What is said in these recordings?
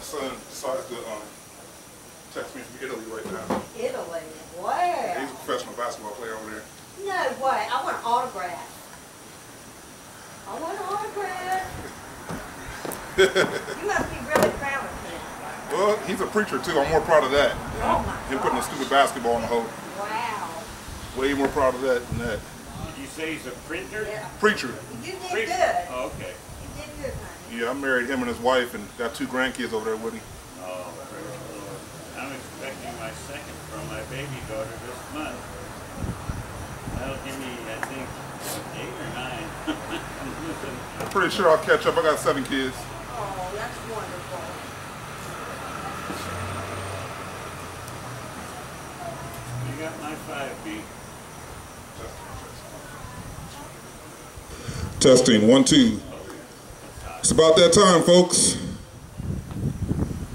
decided to um, text me from Italy right now. Italy. What? He's a professional basketball player over there. No way. I want an autograph. I want an autograph. you must be really proud of him. Well, he's a preacher too. I'm more proud of that. Oh my Him putting a stupid basketball in the hole. Wow. Way more proud of that than that. Did you say he's a printer? Yeah. Preacher. You did Preacher. good. Oh, okay. You did good, honey. Yeah, I married him and his wife and got two grandkids over there with him. Oh, praise the Lord. I'm expecting my second from my baby daughter this month. That'll give me, I think, eight or nine. I'm pretty sure I'll catch up. I got seven kids. Oh, that's wonderful. you got my five beat. Testing, one, two. It's about that time, folks.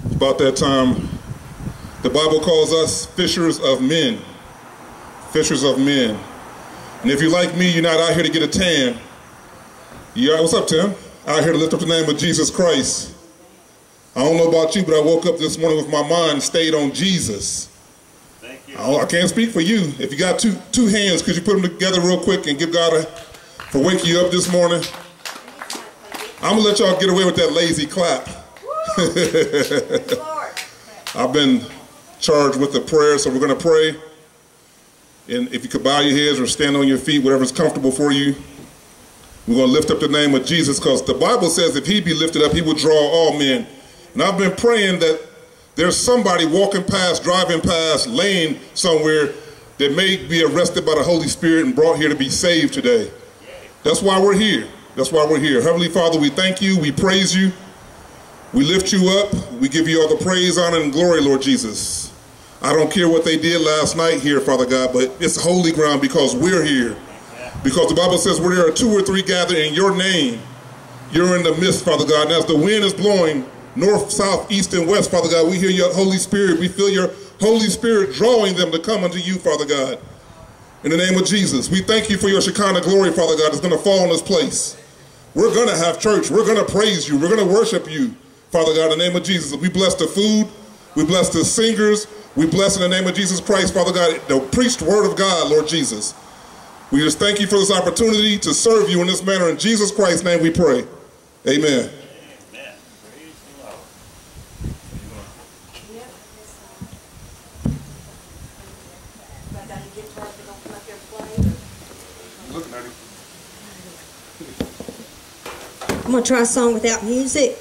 It's about that time. The Bible calls us fishers of men. Fishers of men. And if you're like me, you're not out here to get a tan. Yeah, what's up, Tim? Out here to lift up the name of Jesus Christ. I don't know about you, but I woke up this morning with my mind stayed on Jesus. Thank you. I, I can't speak for you. If you got two two hands, could you put them together real quick and give God a for waking you up this morning? I'm gonna let y'all get away with that lazy clap. I've been charged with the prayer, so we're gonna pray. And if you could bow your heads or stand on your feet, whatever's comfortable for you. We're gonna lift up the name of Jesus because the Bible says if he be lifted up, he will draw all men. And I've been praying that there's somebody walking past, driving past, laying somewhere that may be arrested by the Holy Spirit and brought here to be saved today. That's why we're here. That's why we're here. Heavenly Father, we thank you. We praise you. We lift you up. We give you all the praise, honor, and glory, Lord Jesus. I don't care what they did last night here, Father God, but it's holy ground because we're here. Because the Bible says where there are two or three gathered in your name, you're in the midst, Father God. And as the wind is blowing north, south, east, and west, Father God, we hear your Holy Spirit. We feel your Holy Spirit drawing them to come unto you, Father God. In the name of Jesus, we thank you for your Shekinah glory, Father God, that's going to fall in this place. We're going to have church. We're going to praise you. We're going to worship you, Father God, in the name of Jesus. We bless the food. We bless the singers. We bless in the name of Jesus Christ, Father God, the preached word of God, Lord Jesus. We just thank you for this opportunity to serve you in this manner. In Jesus Christ's name we pray. Amen. Amen. Praise the Lord. Yep. I got a guitar that don't come up here and play. Looking at I'm gonna try a song without music.